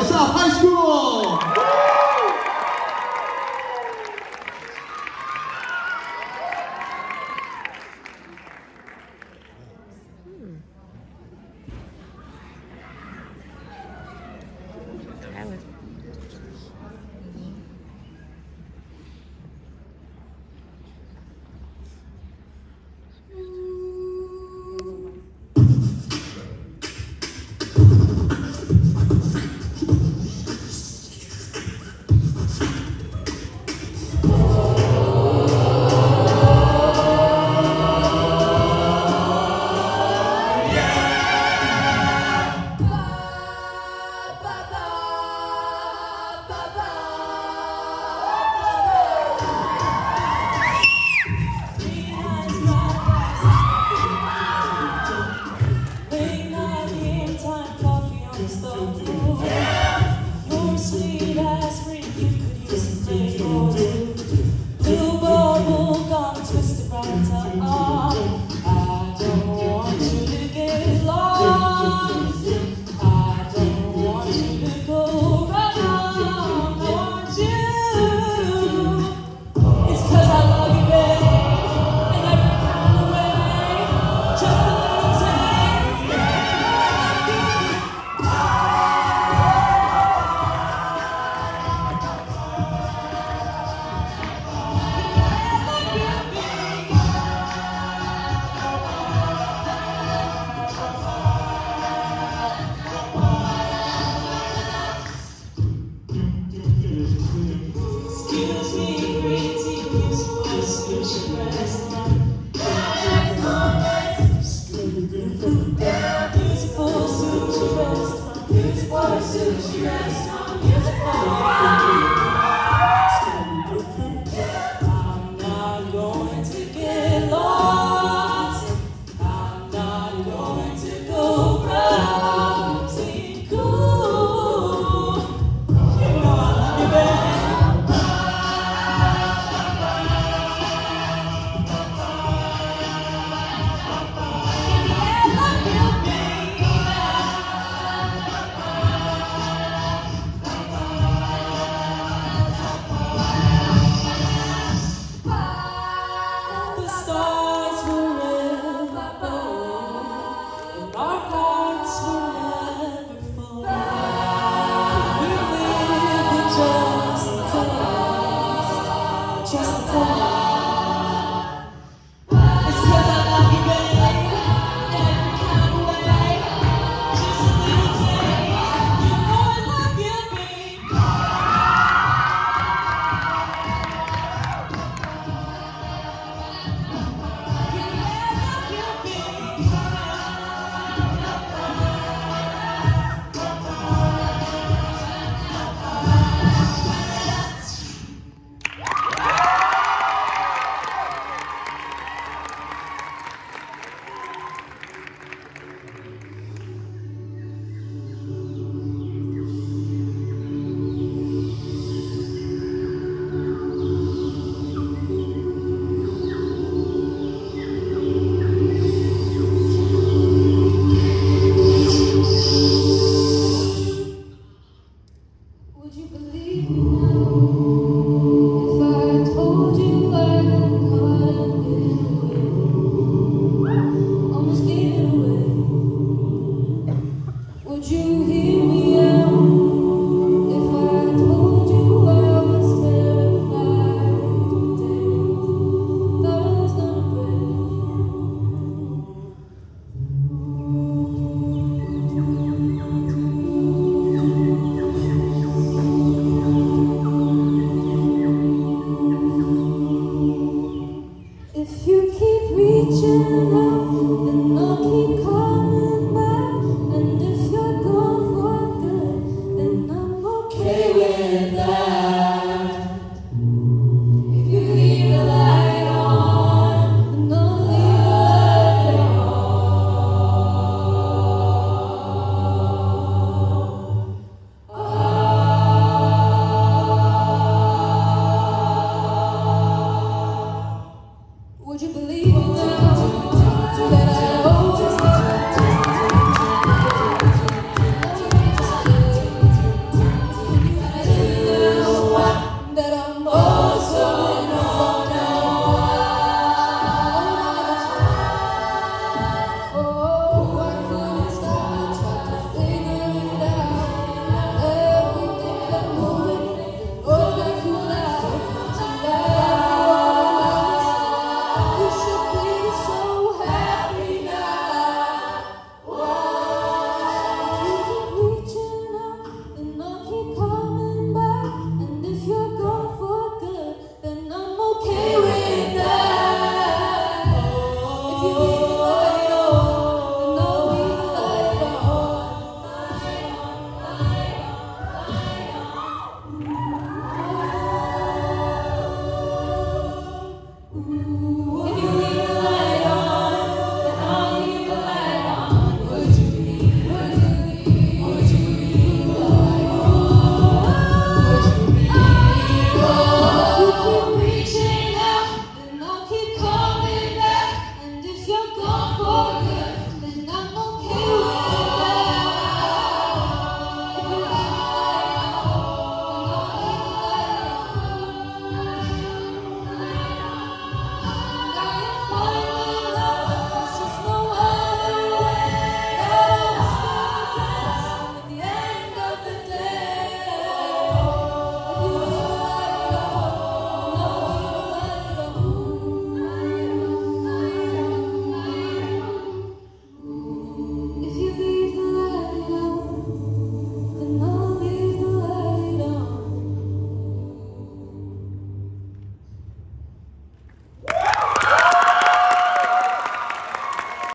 샵 하이 just tell